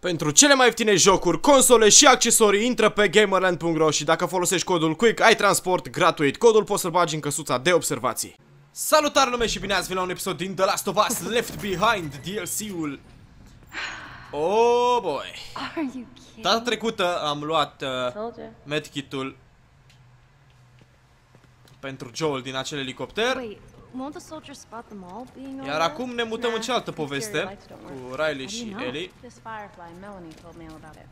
Pentru cele mai ieftine jocuri, console și accesorii, intră pe gamerland.ro și dacă folosești codul QUICK, ai transport gratuit. Codul poți să-l bagi în căsuța de observații. Salutare lume și bine ați venit la un episod din The Last of Us Left Behind, DLC-ul. Oh boy. Are you kidding? Data trecută am luat uh, Told you. medkit-ul pentru Joel din acel elicopter. Wait, won't the soldiers spot them all being Iar over acum ne mutăm în Nah, cealaltă these poveste stereotypes don't work. cu Riley How do și you know? Ellie. This firefly, Melanie told me all about it.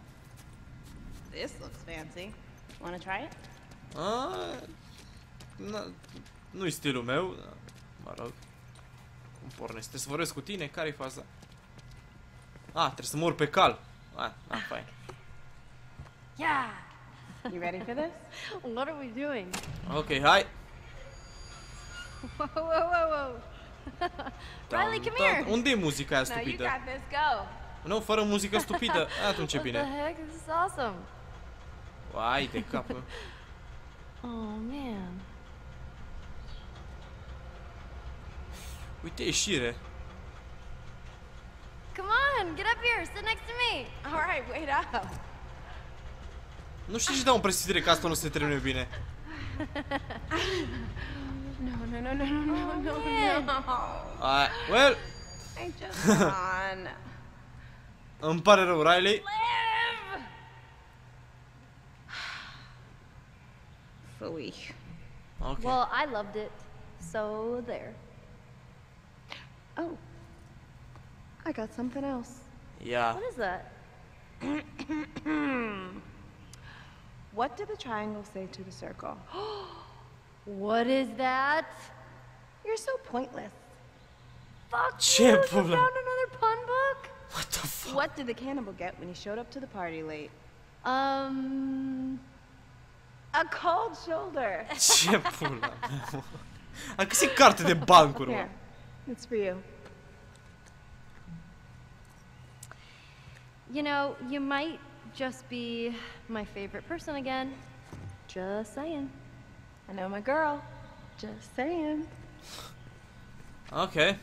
This looks fancy. Wanna try it? Ah, na- Nu-i stilul meu, dar, mă rog. Cum pornesc? Trebuie să vorbesc cu tine? Care-i faza? Ah, trebuie să mor pe cal. Ah, ah, fain. Yeah. You ready for this? What are we doing? Ok, hai. Whoa, whoa, whoa, whoa. Riley, come here. Unde e muzica aia No, you stupidă? got this. Go. Nu, fără muzică stupidă. Atunci e What the bine. heck? This is awesome. Ai de cap. Oh man. Uite ieșire. Come on, get up here. Sit next to me. All right, wait up. Nu știu ce dau impresia că asta nu se termină bine. No, no, no, no, no, no, no, oh, man. no. Ai, well, I just won. îmi pare rău, Riley. Live. Phooey. Ok. Well, I loved it. So there. Oh. I got something else. Yeah. What is that? What did the triangle say to the circle? What is that? You're so pointless. Fuck Ce you. You found another pun book? What the fuck? What did the cannibal get when he showed up to the party late? Um. A cold shoulder. Ce pula mea? Am găsit carte de bancuri, mă. Here, it's for you. You know, you might just be my favorite person again. Just saying. I know my girl. Just saying. Ok.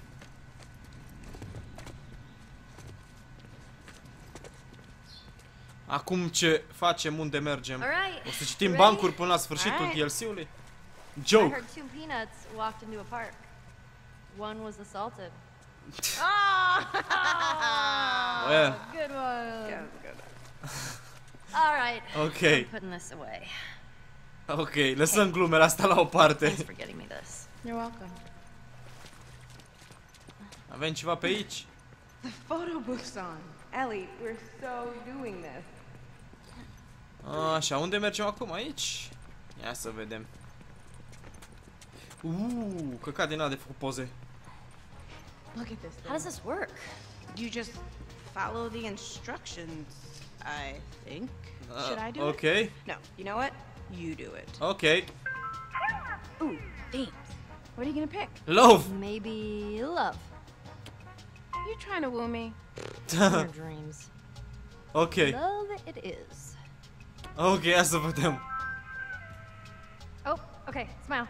Acum ce facem, unde mergem? Alright. O să citim ready? bancuri până la sfârșitul Alright. DLC-ului? I Joke! heard two peanuts walked into a park. One was assaulted. Well, Good one. Good, good. All right. ok, I'm putting this away. Ok, lăsăm glumele astea la o parte. Thanks for getting me this. You're welcome. Avem ceva pe aici? The photo book's on. Ellie, we're so doing this. Așa, unde mergem acum? Aici? Ia să vedem. Uuu, căcat din ăla de făcut poze. Look at this thing. How does this work? You just follow the instructions, I think. Uh, Should I do ok, it? Okay. No. You know what? You do it. ok. Ooh, themes. What are you gonna pick? Love! Maybe love. You trying to woo me? Your dreams. ok, Love it is. ok, ia să vedem. Oh, okay. Smile.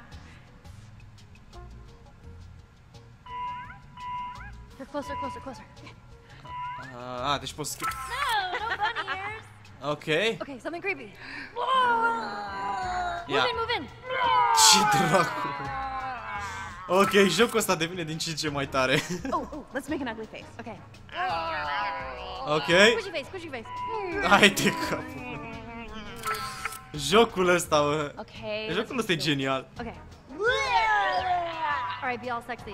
Here, closer, closer, closer. Ah, a, deci pot schimb. No, no bunny ears. Ok, Okay, something creepy. ia. Move in, move in. Ce dracu. Ok, jocul ăsta devine din ce în ce mai tare. Oh, oh, let's make an ugly face. Okay. ok, Squishy face, squishy face. hai de capul. Jocul ăsta, mă. Okay. Jocul let's ăsta e do it. genial. Okay. All right, be all sexy.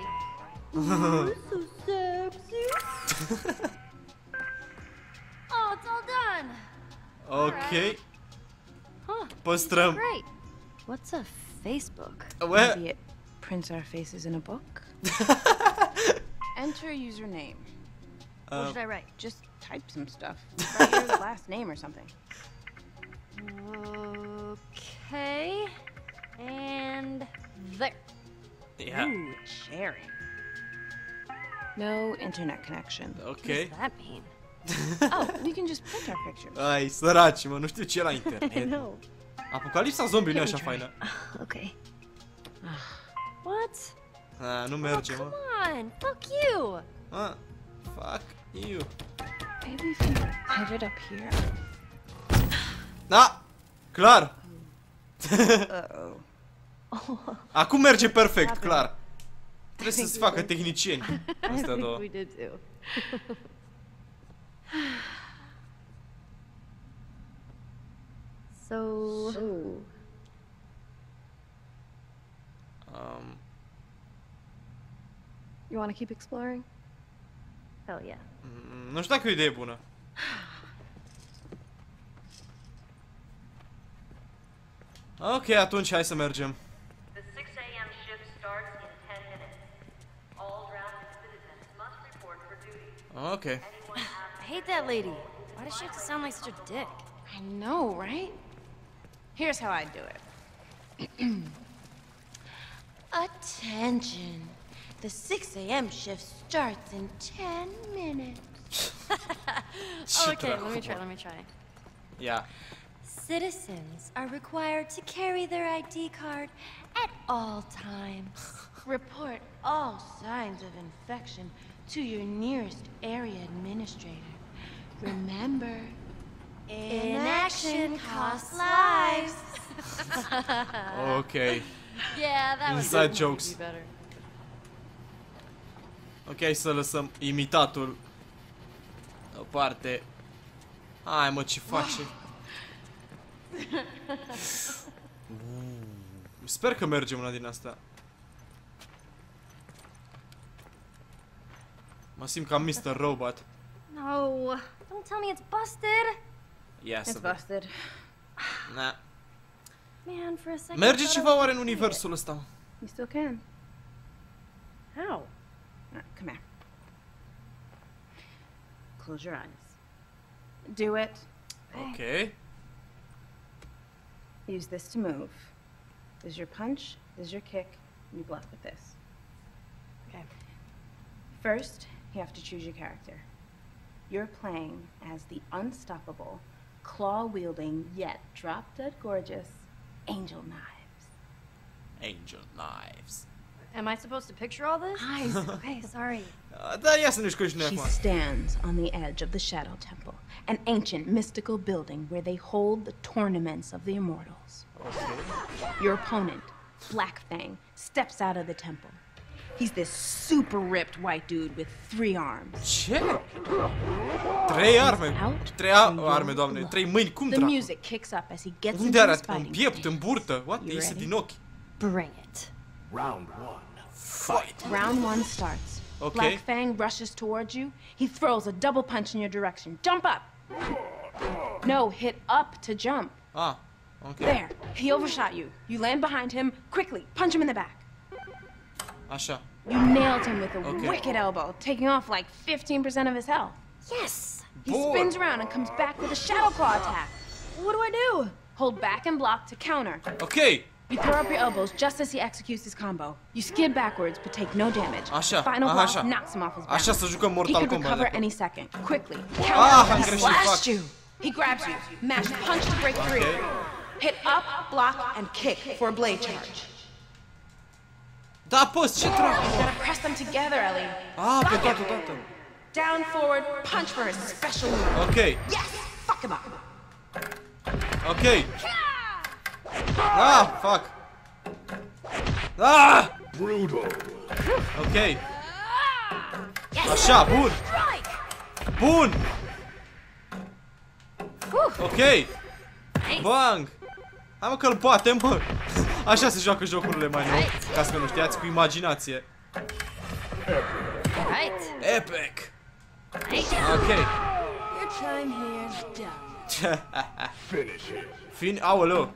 so sexy. oh, it's all done. Ok, Huh. păstrăm. Great. What's a Facebook? Well, Maybe it prints our faces in a book. Enter a username. What uh, should I write? Just type some stuff. Write your last name or something. Okay. And there. ia, Ooh, sharing. No internet connection. Okay. What does that mean? oh, we can just print our pictures. Ai, săraci, mă, nu știu ce e la I internet. know. Apocalipsa zombie nu e așa Let me try. faină. Okay. What? A, nu Oh, merge, come mă. on. Fuck you. Ah, fuck you. Maybe if you pivot up here. Da! Clar! Uh-oh. Acum merge perfect, clar. Trebuie să-ți facă tehnicieni. I Astea think două. we did too. so, Um, you want to keep exploring? Hell yeah. nu știu dacă e o idee bună. Ok, atunci hai să mergem. The 6 a.m. shift starts in 10 minutes. All drafted citizens must report for duty. Ok. I hate that lady. Why does she have to sound like such a dick? I know, right? Here's how I do it. Attention. The 6 a.m. shift starts in 10 minutes. Okay, let me try, let me try. Yeah. Citizens are required to carry their ID card at all times. Report all signs of infection to your nearest area administrator. Remember, Inaction costs lives. Ok. Yeah, that was Inside that jokes. would be better. Ok, hai să lăsăm imitatul o parte. Hai mă, ce face? Uh, Sper că mergem una din asta. Mă simt ca Mr. Robot. No, don't tell me it's busted. Ia să it's văd. busted. Na. Man, for a second. I Merge thought I ceva oare în gonna universul ăsta? You still can. How? Uh, come here. Close your eyes. Do it. Ok. Use this to move. This is your punch, this is your kick, and you block with this. Okay. First, you have to choose your character. You're playing as the unstoppable, claw wielding, yet drop dead gorgeous Angel Knives. Angel Knives. Am I supposed to picture all this? Eyes. Okay, sorry. Uh, Da, ia să ne jucăm și noi She stands on the edge of the Shadow Temple, an ancient mystical building where they hold the tournaments of the immortals. Your opponent, Black Fang, steps out of the temple. He's this super ripped white dude with three arms. Ce? Trei arme. Out Trei a- for your arme, doamne. blood. Trei mâini. Cum The music kicks up as he gets Unde into his arată? În fighting piept, stance. în burtă? What? You Iese ready? din ochi. Bring it. Round one. Fight. Round one starts. Okay. Black Fang rushes towards you. He throws a double punch in your direction. Jump up! No, hit up to jump. Ah, ok. There. He overshot you. You land behind him. Quickly, punch him in the back. Așa. You nailed him with a Okay. wicked elbow, taking off like 15% of his health. Yes. He Boy. spins around and comes back with a shadow claw attack. What do I do? Hold back and block to counter. Ok. You throw up your elbows just as he executes his combo. You skid backwards but take no damage. Așa, The final aha, blow așa. knocks him off his balance. Așa să jucăm He Mortal could recover dacă- any second. Quickly. Ah, Counter. am he greșit, slashed you. He grabs you. Mash punch to break free. Okay. Hit up, block, and kick for a blade charge. Da, apăs, ce dracu? You gotta press them together, Ellie. Ah, pe toată, toată. Down, forward, punch for his special move. Ok, Yes! Fuck him up. ok. Ah, fuck. Ah! Brutal. Ok. Așa, bun. Bun. Ok. Bang. Hai mă că-l batem, bă. Așa se joacă jocurile mai nou. Ca să nu știați, cu imaginație. Right. Epic. Nice. Ok. Your time here's done. Finish it. Fin, aoleu.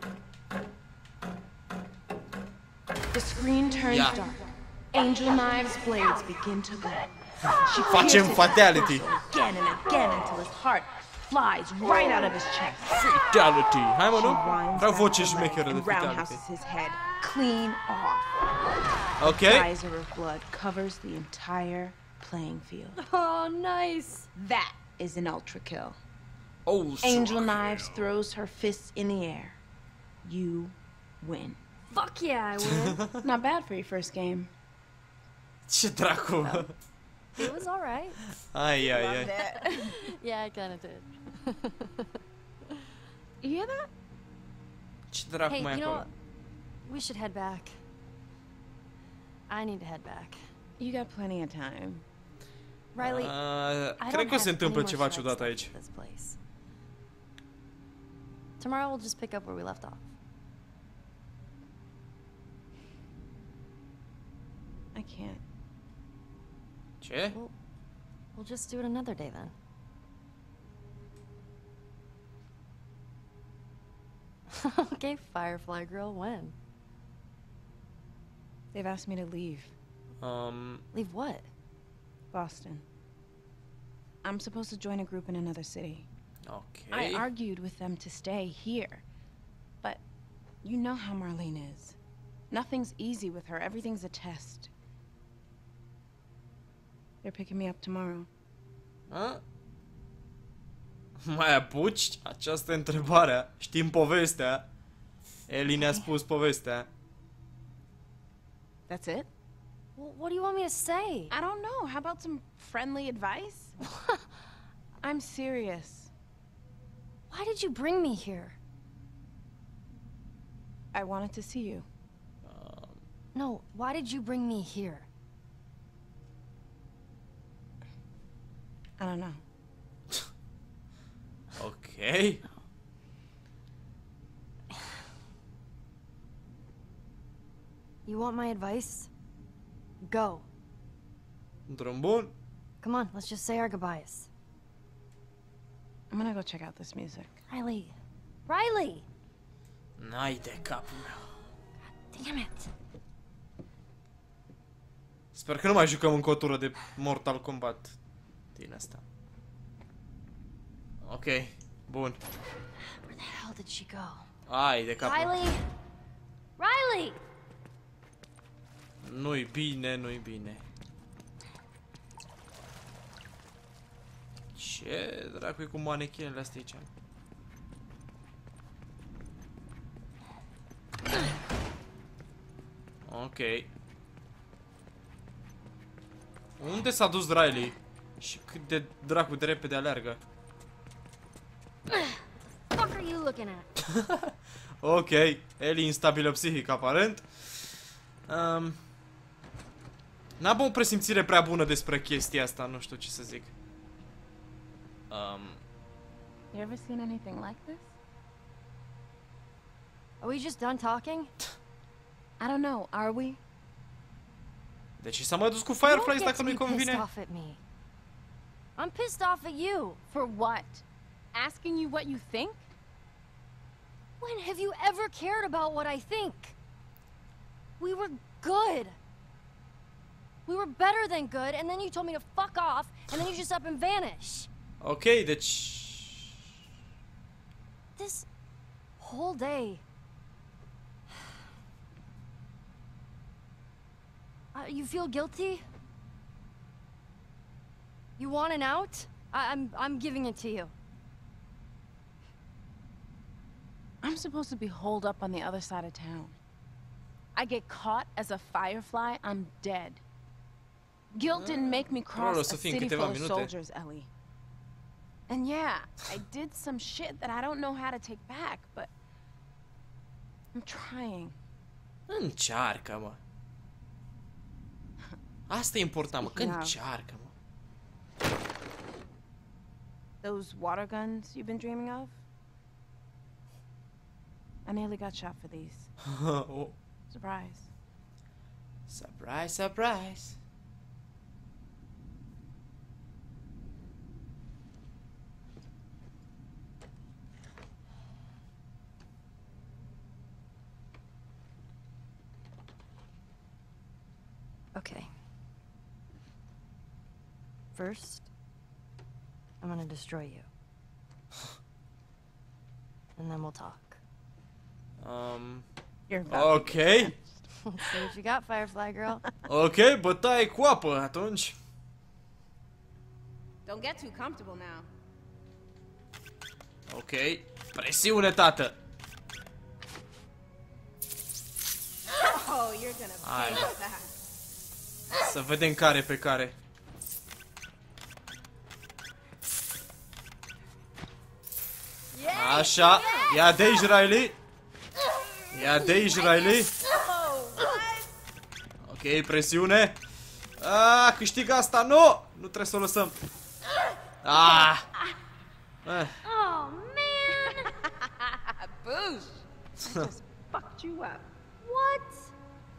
The screen turns Yeah. dark. Angel Knives' blades begin to glow. She Facem pierces his fatality. torso again and again until his heart flies right out of his chest. Fatality. Hai mă, She nu? winds Vreau back voce the leg șmecheră de fatality. roundhouses his head clean off. Ok. The Geyser of blood covers the entire playing field. Oh, nice. That is an ultra kill. Oh, Angel Knives throws her fists in the air. You win. Fuck yeah, I win. Not bad for your first game. Ce dracu, mă? It was alright. Ai, yeah, Loved ai. it. Yeah, I kinda did. you hear that? Ce dracu Hey, mai you know what? We should head back. I need to head back. You got plenty of time. Riley, Uh, I cred don't că se have întâmplă any more ceva shrek ciudat stuff aici. This place. Tomorrow we'll just pick up where we left off. I can't. Ce? We'll just do it another day then. okay, Firefly Girl, when? They've asked me to leave Um, Leave what? Boston. I'm supposed to join a group in another city. ok. I argued with them to stay here. But you know how Marlene is. Nothing's easy with her, everything's a test. They're picking me up tomorrow. A? Mai apuci această întrebare? Știm povestea. Ellie ne-a spus povestea. That's it? Well, what do you want me to say? I don't know. How about some friendly advice? I'm serious. Why did you bring me here? I wanted to see you. No, why did you bring me here? I don't know. Ok. You want my advice? Go. Drum bun. Come on, let's just say our goodbyes. I'm gonna go check out this music. Riley. Riley! N-ai de capul meu. Damn it. Sper că nu mai jucăm încă o tură de Mortal Kombat din asta. Ok, bun. Where the hell did she go? Ai de capul. Riley! Riley! Nu-i bine, nu-i bine. Ce dracu e cu manechinele astea aici? Ok. Unde s-a dus Riley? Și cât de dracu de repede aleargă? fuck are you looking at? Ok, Eli instabilă psihic aparent. Um, N-am o presimțire prea bună despre chestia asta, nu știu ce să zic. Um, You ever seen anything like this? Are we just done talking? I don't know. Are we? deci s-a mai dus cu You don't Fireflies get dacă to nu-i be pissed convine. Off at me. I'm pissed off at you. For what? Asking you what you think? When have you ever cared about what I think? We were good. We were better than good, and then you told me to fuck off, and then you just up and vanish. Ok, deci... This whole day. Uh, you feel guilty? You want an out? I- I'm I'm giving it to you. I'm supposed to be holed up on the other side of town. I get caught as a firefly, I'm dead. Guilt didn't make me cross să a city câteva full of minute. soldiers, Ellie. And yeah, I did some shit that I don't know how to take back, but I'm trying. Încearcă, mă. Asta e important, mă, că Da. încearcă, mă. Those water guns you've been dreaming of? I nearly got shot for these. oh. Surprise. Surprise, surprise. Okay. First, I'm gonna destroy you. And then we'll talk. Um, You're about ok. Let's see what you got, Firefly Girl. Ok, bătaie cu apă atunci. Don't get too comfortable now. Ok. Presiune, tată. Oh, you're gonna Hai, pay for that. Să vedem care pe care. Așa, ia de aici, Riley. Ia de aici, Riley. Ok, presiune. Ah, câștigă asta, nu! Nu trebuie să o lăsăm. Ah! Eh. Oh, man! Boosh! Just fucked you up. what?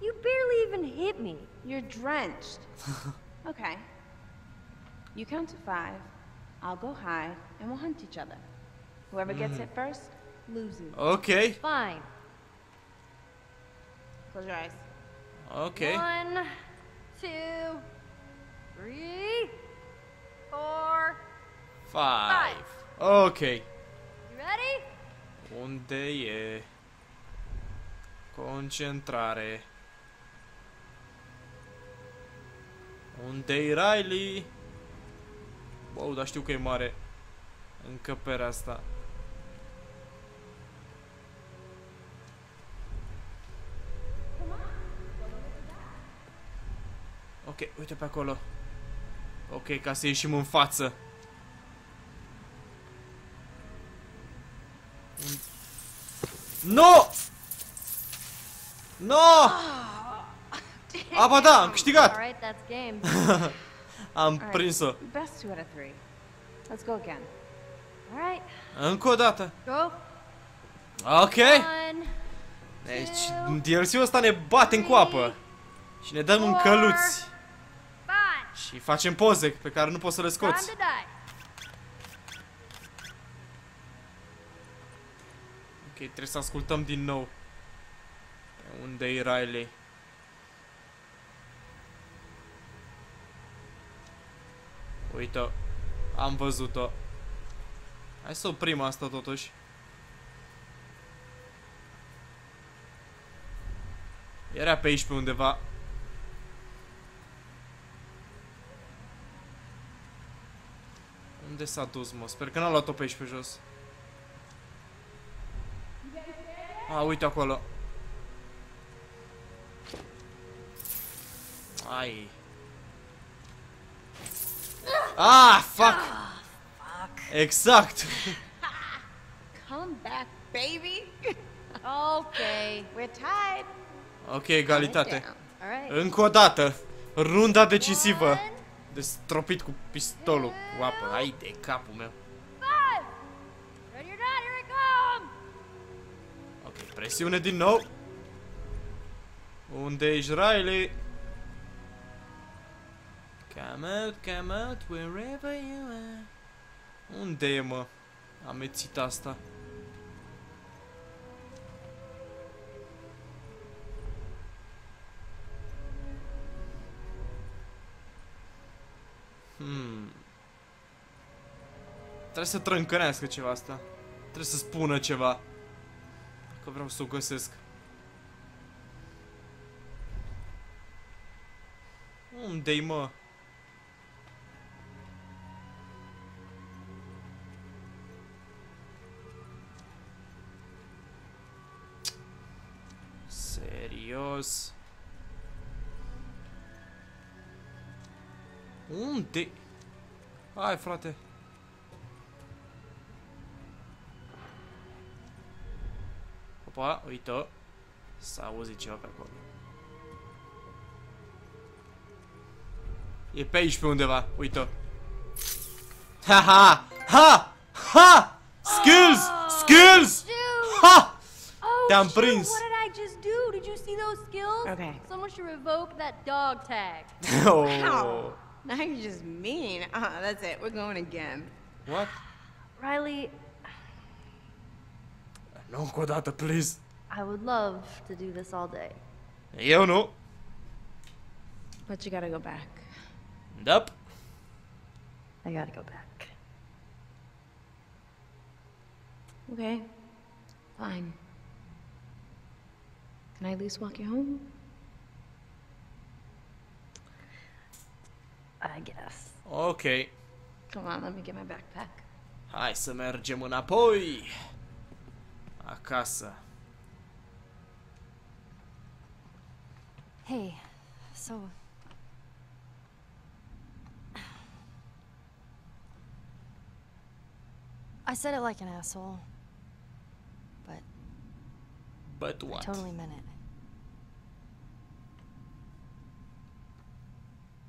You barely even hit me. You're drenched. okay. You count to five. I'll go hide, and we'll hunt each other. Whoever gets hit first loses. Ok, Fine. Close your eyes. ok. One, two, three, four. Five. Ok. You ready? Unde e? Concentrare. Unde-i Riley? Wow, dar știu că e mare încăperea asta. Ok, uite pe acolo. Ok, ca să ieșim în față. No! No! A, ba da, am câștigat! Alright, that's game. Am All right, prins-o. Best two out of three. Let's go again. Alright, Încă o dată. go. Ok. One, Deci, DLC-ul ăsta ne bate cu apă. Și ne dăm în căluți. Five. Și facem poze pe care nu poți să le Time scoți. to die. Ok, trebuie să ascultăm din nou. Pe unde e Riley? Uite-o. Am văzut-o. Hai să oprim asta totuși. Era pe aici pe undeva. Unde s-a dus, mă? Sper că n-a luat-o pe aici pe jos. A, uite acolo. Ai. Ah, fuck. Exact. Come back, baby. Okay. We're tied. Ok, egalitate. Down. Alright. Încă o dată. Runda decisivă. De stropit cu pistolul cu apă. Ai de capul meu. Five. Ready or not, here I come. Ok, presiune din nou. Unde ești, Riley? Come out, come out, wherever you are. Unde e, mă? Amețit asta. Hmm. Trebuie să trâncănească ceva asta. Trebuie să spună ceva. Că vreau să o găsesc. Unde-i, mă? Serios? Unde? Hai, frate. Opa, uite-o. S-a auzit ceva pe acolo. E pe aici pe undeva, uite-o. Ha ha! Ha! Ha! Skills! Skills! Dude. Ha! Oh, Te-am shoot, prins. What did I just do? Did you see those skills? Okay. Someone should revoke that dog tag. Oh. Now you're just mean. Uh, that's it. We're going again. What? Riley, No, încă o dată, please. I would love to do this all day. Eu nu. But you gotta go back. Dup. I gotta go back. Okay. Fine. Can I at least walk you home? I guess. Ok. Come on, let me get my backpack. Hai să mergem înapoi. Acasă. Hey, so. I said it like an asshole. But But what? totally meant it.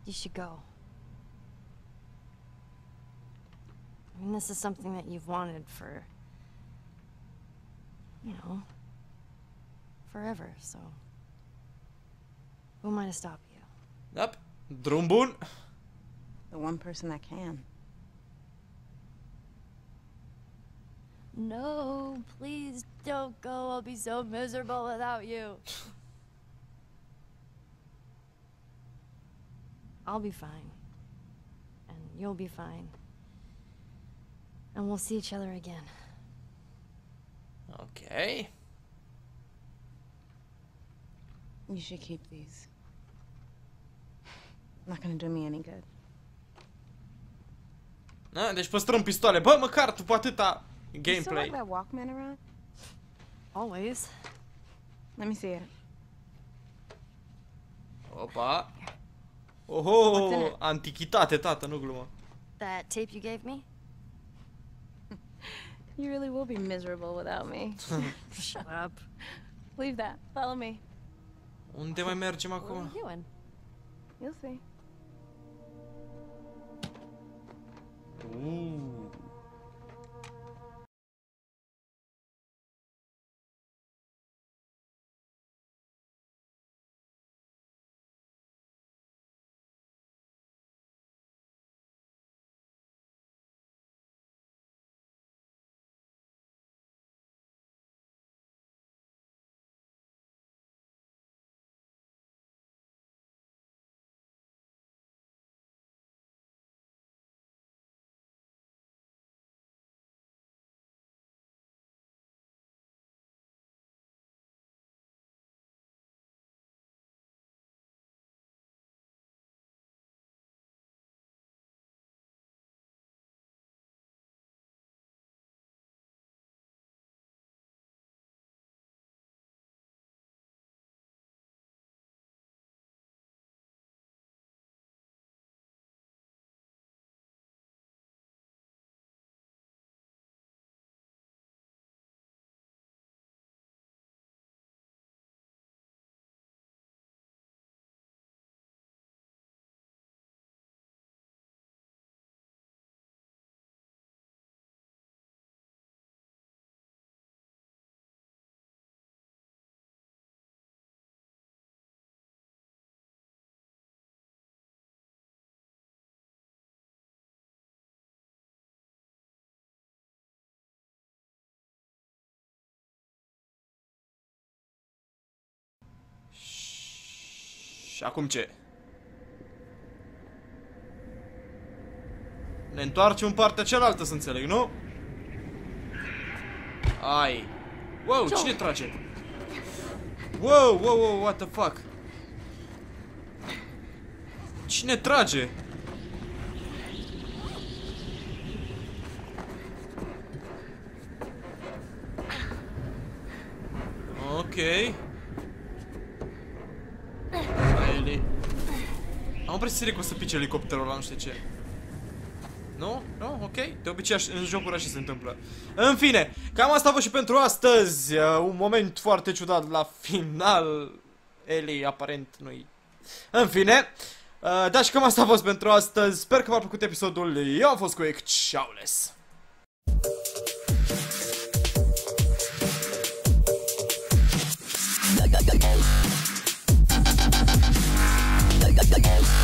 You should go. I mean, this is something that you've wanted for, you know, forever, so. Who am I to stop you? Yep. Drum bun. The one person that can. No, please don't go. I'll be so miserable without you. I'll be fine. And you'll be fine. And we'll see each other again. Ok. You should keep these. Not gonna do me any good. Da? Deci păstrăm pistoale. Bă, măcar după atâta You still gameplay. like that Walkman around? Always. Let me see it. Opa. What's in Oho, it? antichitate, tată, nu glumă. That tape you gave me? You really will be miserable without me. Shut up. Leave that. Follow me. Unde mai mergem What are you doing? You'll see. Uh. Și acum ce? Ne întoarcem în partea cealaltă, să înțeleg, nu? Ai. Wow, cine trage? Wow, wow, wow, what the fuck? Cine trage? Ok. Am impresia că o să pice elicopterul ăla, nu știu ce. Nu? Nu? Ok? De obicei în jocuri așa se întâmplă. În fine, cam asta a fost și pentru astăzi. Uh, un moment foarte ciudat la final. Eli, aparent, nu-i... În fine, uh, da și cam asta a fost pentru astăzi. Sper că v-a plăcut episodul. Eu am fost cu Ec, ceaules! Like, like, like,